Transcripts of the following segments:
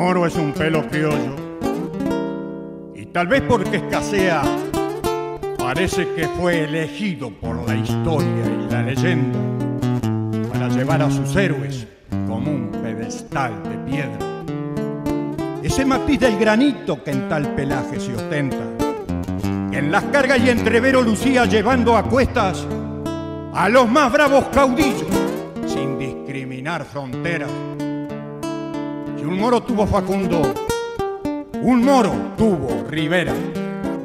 moro es un pelo criollo y tal vez porque escasea, parece que fue elegido por la historia y la leyenda para llevar a sus héroes como un pedestal de piedra. Ese matiz del granito que en tal pelaje se ostenta, que en las cargas y entrevero lucía llevando a cuestas a los más bravos caudillos, sin discriminar fronteras. Si un moro tuvo Facundo, un moro tuvo Rivera.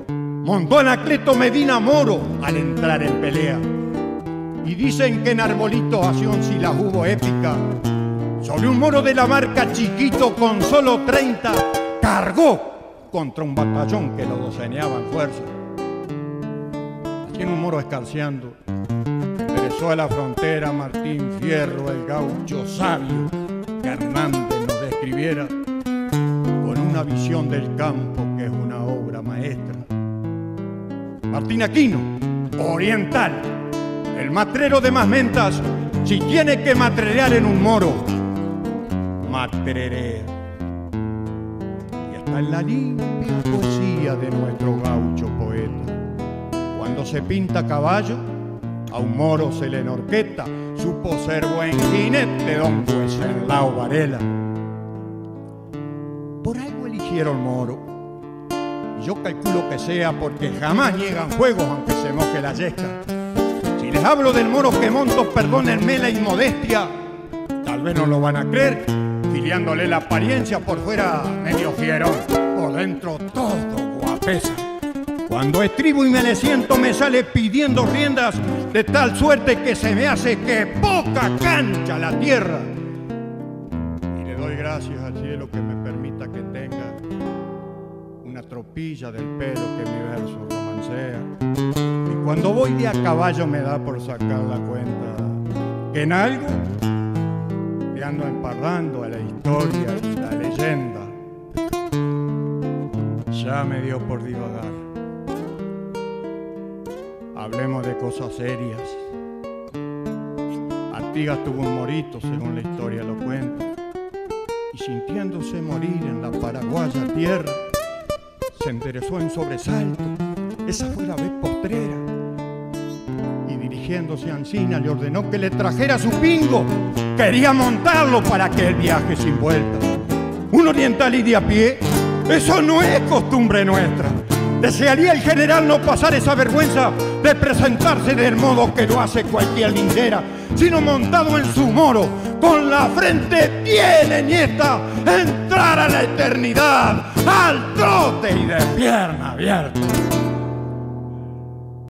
Montó Anacleto Medina Moro al entrar en pelea. Y dicen que en Arbolito Acción si la hubo épica. Sobre un moro de la marca chiquito con solo 30, cargó contra un batallón que lo doceneaba en fuerza. Aquí en un moro escarceando, regresó a la frontera Martín Fierro, el gaucho sabio, que Con una visión del campo que es una obra maestra. Martín Aquino, oriental, el matrero de más mentas, si tiene que matrerear en un moro, matrerea. Y hasta en la limpia poesía de nuestro gaucho poeta, cuando se pinta caballo, a un moro se le enorqueta, supo ser buen jinete don Wenceslao Varela. Algo eligieron moro. Yo calculo que sea porque jamás niegan fuegos aunque se moje la yesca. Si les hablo del moro que monto, perdónenme la inmodestia. Tal vez no lo van a creer, filiándole la apariencia por fuera medio fierón, por dentro todo guapesa. Cuando estribo y me le siento me sale pidiendo riendas de tal suerte que se me hace que poca cancha la tierra. Y le doy gracias al cielo que me permita que tropilla del pelo que mi verso romancea. Y cuando voy de a caballo me da por sacar la cuenta que en algo le ando empardando a la historia y la leyenda. Ya me dio por divagar. Hablemos de cosas serias. Artigas tuvo un morito, según la historia lo cuenta, y sintiéndose morir en la paraguaya tierra, se enderezó en sobresalto. Esa fue la vez postrera. Y dirigiéndose a Ancina le ordenó que le trajera su pingo. Quería montarlo para aquel viaje sin vuelta. Un oriental y de a pie, eso no es costumbre nuestra. Desearía el general no pasar esa vergüenza de presentarse del modo que lo hace cualquier lindera, sino montado en su moro, con la frente bien eñeta, entrar a la eternidad, y de pierna abierta.